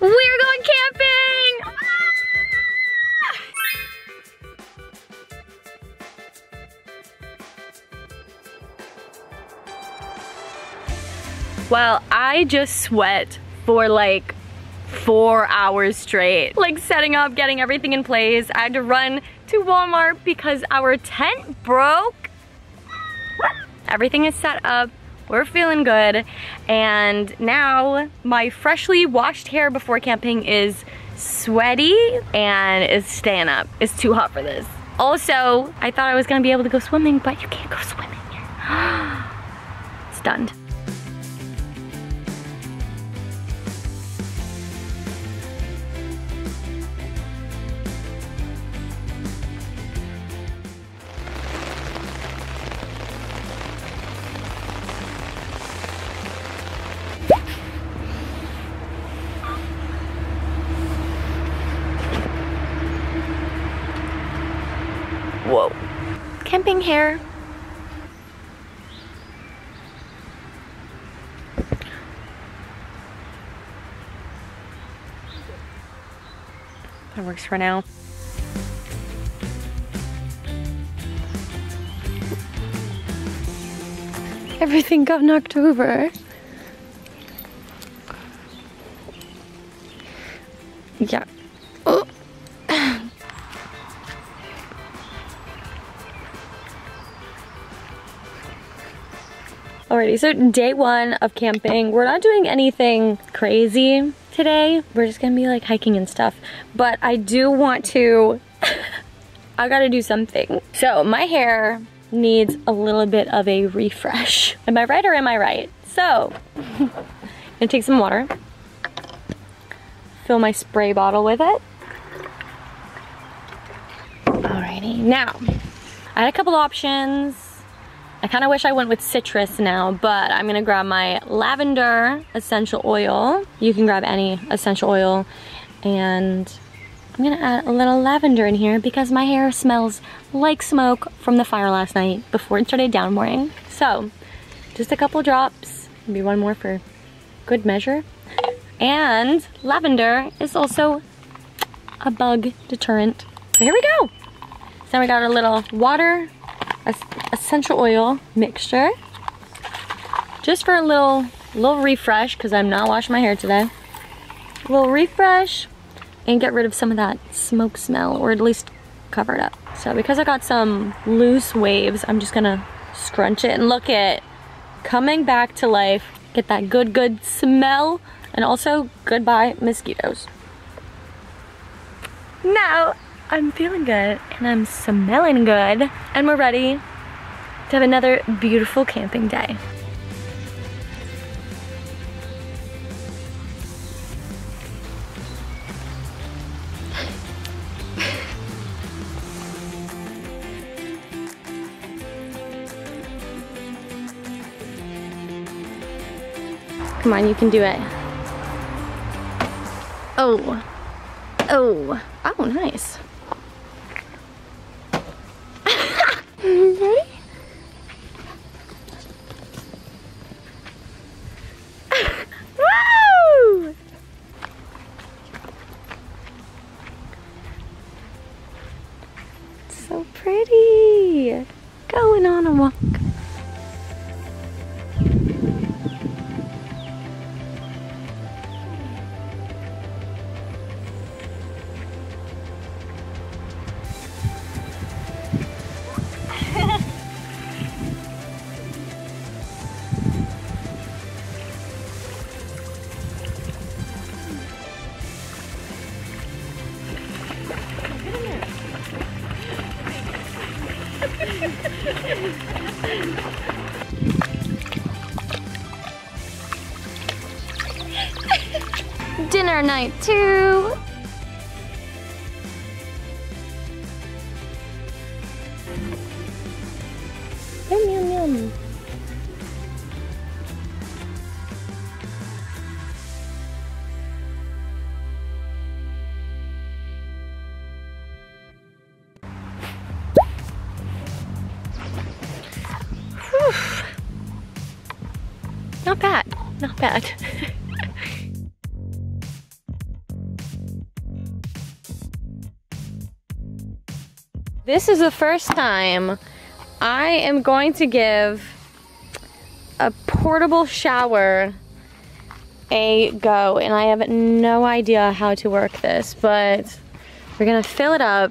We're going camping! Ah! Well, I just sweat for like four hours straight. Like setting up, getting everything in place. I had to run to Walmart because our tent broke. Everything is set up. We're feeling good. And now my freshly washed hair before camping is sweaty and is staying up. It's too hot for this. Also, I thought I was gonna be able to go swimming, but you can't go swimming. Stunned. Camping hair. That works for now. Everything got knocked over. Yeah. Alrighty, so day one of camping. We're not doing anything crazy today. We're just gonna be like hiking and stuff. But I do want to, I gotta do something. So my hair needs a little bit of a refresh. Am I right or am I right? So, I'm gonna take some water, fill my spray bottle with it. Alrighty, now, I had a couple options. I kind of wish I went with citrus now, but I'm gonna grab my lavender essential oil. You can grab any essential oil. And I'm gonna add a little lavender in here because my hair smells like smoke from the fire last night before it started downpouring. So, just a couple drops, maybe one more for good measure. And lavender is also a bug deterrent. So here we go. So now we got a little water, essential oil mixture. Just for a little little refresh because I'm not washing my hair today. A little refresh and get rid of some of that smoke smell or at least cover it up. So because I got some loose waves I'm just gonna scrunch it and look at coming back to life get that good good smell and also goodbye mosquitoes. Now I'm feeling good and I'm smelling good and we're ready to have another beautiful camping day. Come on, you can do it. Oh. Oh. Oh, nice. Night two. Yum yum yum. Whew. Not bad, not bad. This is the first time I am going to give a portable shower a go and I have no idea how to work this but we're gonna fill it up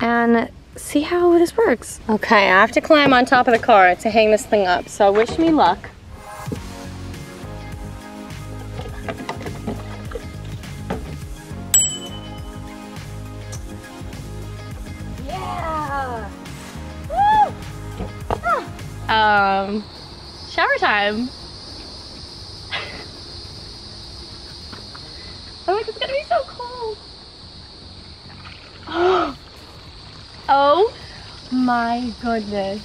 and see how this works. Okay, I have to climb on top of the car to hang this thing up so wish me luck. Um, shower time. Oh, it's gonna be so cold. oh my goodness.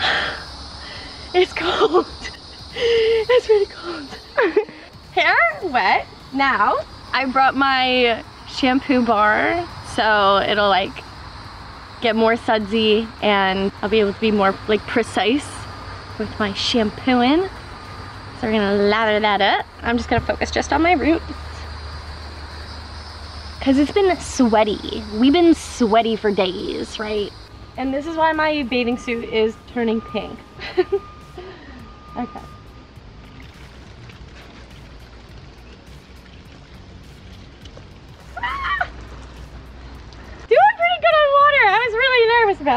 It's cold. It's really cold. Hair wet. Now, I brought my shampoo bar so it'll like get more sudsy and I'll be able to be more like precise with my shampooing. So we're gonna lather that up. I'm just gonna focus just on my roots. Cause it's been sweaty. We've been sweaty for days, right? And this is why my bathing suit is turning pink. okay.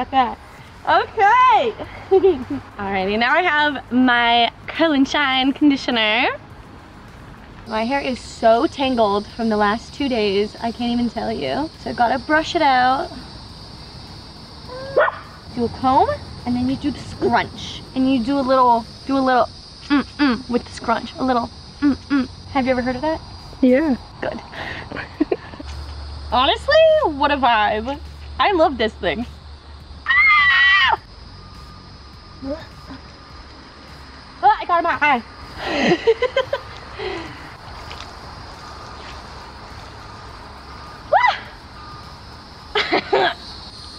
About that. Okay. Alrighty, now I have my Curl and Shine conditioner. My hair is so tangled from the last two days, I can't even tell you. So I gotta brush it out. Do a comb, and then you do the scrunch. And you do a little, do a little mm-mm with the scrunch. A little mm-mm. Have you ever heard of that? Yeah. Good. Honestly, what a vibe. I love this thing. Oh, I got him out high.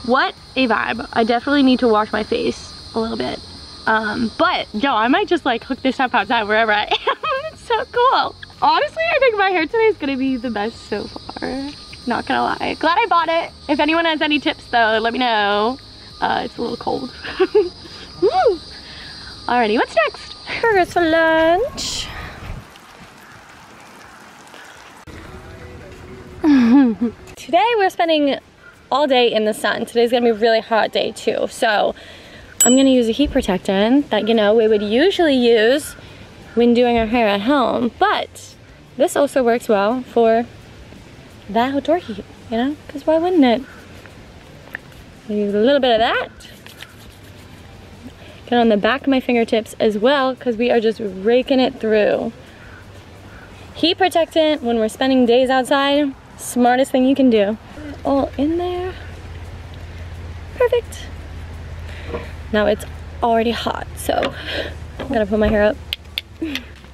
what a vibe. I definitely need to wash my face a little bit. Um, but, yo, I might just like hook this up outside wherever I am. it's so cool. Honestly, I think my hair today is gonna be the best so far. Not gonna lie. Glad I bought it. If anyone has any tips though, let me know. Uh, it's a little cold. Woo! Alrighty, what's next? Burgers for lunch. Today we're spending all day in the sun. Today's gonna be a really hot day too. So I'm gonna use a heat protectant that, you know, we would usually use when doing our hair at home. But this also works well for the outdoor heat, you know? Because why wouldn't it? Use a little bit of that Get on the back of my fingertips as well because we are just raking it through. Heat protectant when we're spending days outside, smartest thing you can do. All in there. Perfect. Now it's already hot, so I'm gonna put my hair up.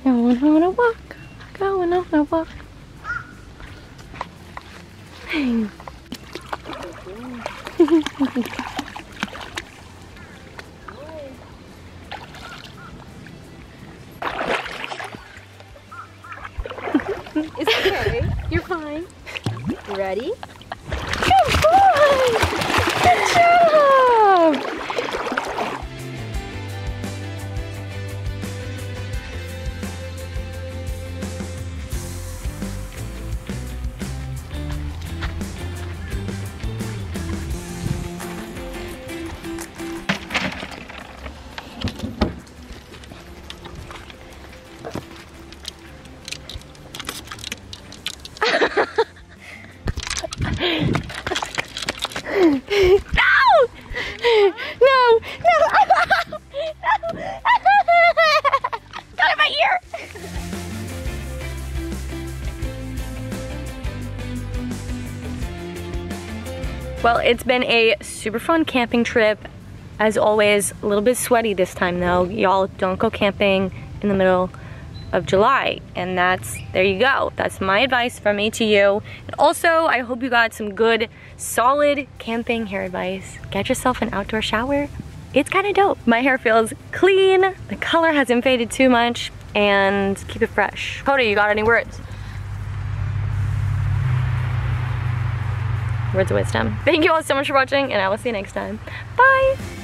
Going on a walk, going on a walk. It's okay. You're fine. Ready? Good boy! Good job! Well, it's been a super fun camping trip. As always, a little bit sweaty this time though. Y'all don't go camping in the middle of July. And that's, there you go. That's my advice from me to you. And also, I hope you got some good, solid camping hair advice. Get yourself an outdoor shower. It's kind of dope. My hair feels clean. The color hasn't faded too much. And keep it fresh. Cody, you got any words? Words of wisdom. Thank you all so much for watching and I will see you next time. Bye!